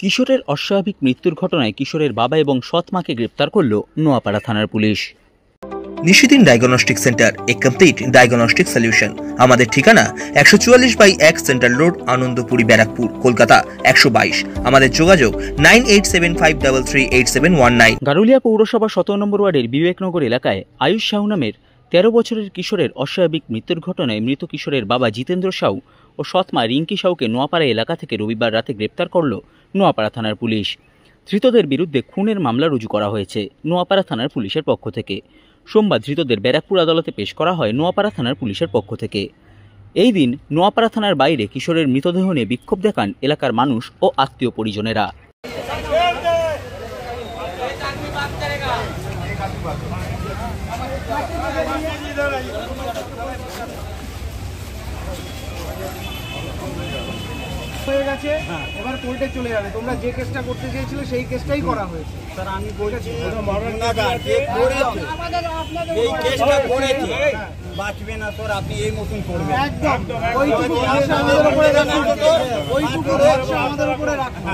কিশোরের অস্বাভাবিক মৃত্যুর ঘটনায় কিশোরের বাবা এবং সৎ মাকে গ্রেপ্তার করল নোয়াপাড়া থানার পুলিশ। নিশিদিন ডায়াগনস্টিক সেন্টার এ কমপ্লিট ডায়াগনস্টিক সলিউশন। আমাদের ঠিকানা একশো চুয়াল্লিশ বাই এক সেন্ট্রাল রোড আনন্দপুরি ব্যারাকপুর কলকাতা একশো বাইশ। আমাদের যোগাযোগ nine eight seven five double three eight seven one nine. Garulia পৌরসভা সতেরো নম্বর ওয়ার্ডের বিবেকনগর এলাকায় আয়ুষ সাহু নামের তেরো বছরের কিশোরের অস্বাভাবিক মৃত্যুর ঘটনায় মৃত কিশোরের বাবা জিতেন্দ্র সাউ ও সৎমা রিঙ্কি সাউকে নোয়াপাড়া এলাকা থেকে রবিবার রাতে গ্রেপ্তার করল নোয়াপাড়া থানার পুলিশ। ধৃতদের বিরুদ্ধে খুনের মামলা রুজু করা হয়েছে নোয়াপাড়া থানার পুলিশের পক্ষ থেকে। সোমবার ধৃতদের ব্যারাকপুর আদালতে পেশ করা হয় নোয়াপাড়া থানার পুলিশের পক্ষ থেকে। এই দিন নোয়াপাড়া থানার বাইরে কিশোরের মৃতদেহ নিয়ে বিক্ষোভ দেখান এলাকার মানুষ ও আত্মীয় পরিজনেরা। হয়ে গেছে এবার কোর্টে চলে যাবে। তোমরা যে কেসটা করতে চেয়েছিলে সেই কেসটাই করা হয়েছে। স্যার আমি বলছি বাঁচবে না তোর আপনি এই মতন করবেন। একদম। ওইটুকু আমাদের উপরে রাখুন। ওইটুকু আমাদের উপরে রাখুন।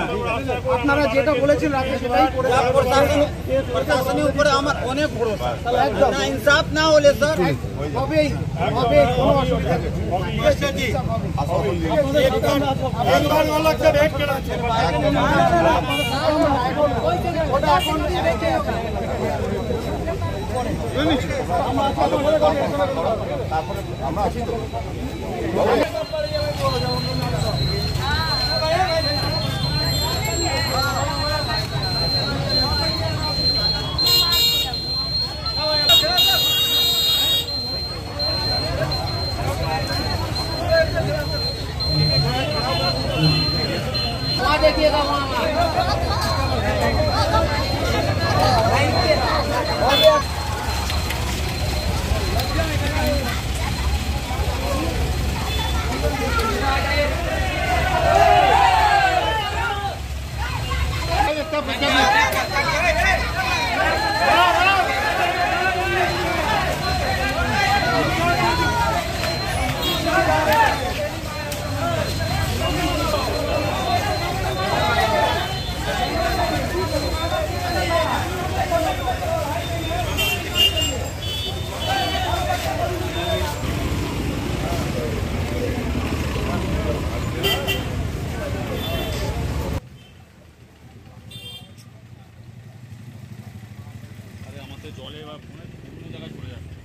আপনারা যেটা বলেছেন সেটাই করে প্রশাসনের উপরে আমার অনেক ভরসা। না ইনসাফ না হলে স্যার হবেই হবে কোনো অসুবিধা নেই। ওটা এখন তারপরে আমরা আছি তো देखिएगा वहाँ está aplicando. জলে বা কোনো জায়গায় চলে যাবে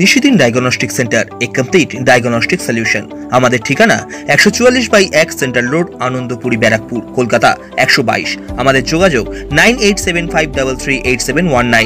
নিশিদিন ডায়াগনস্টিক সেন্টার এ কমপ্লিট ডায়াগনস্টিক সলিউশন আমাদের ঠিকানা একশো চুয়াল্লিশ বাই এক সেন্ট্রাল রোড আনন্দপুরি, ব্যারাকপুর, কলকাতা, একশো বাইশ। আমাদের যোগাযোগ nine eight seven five double three eight seven one nine.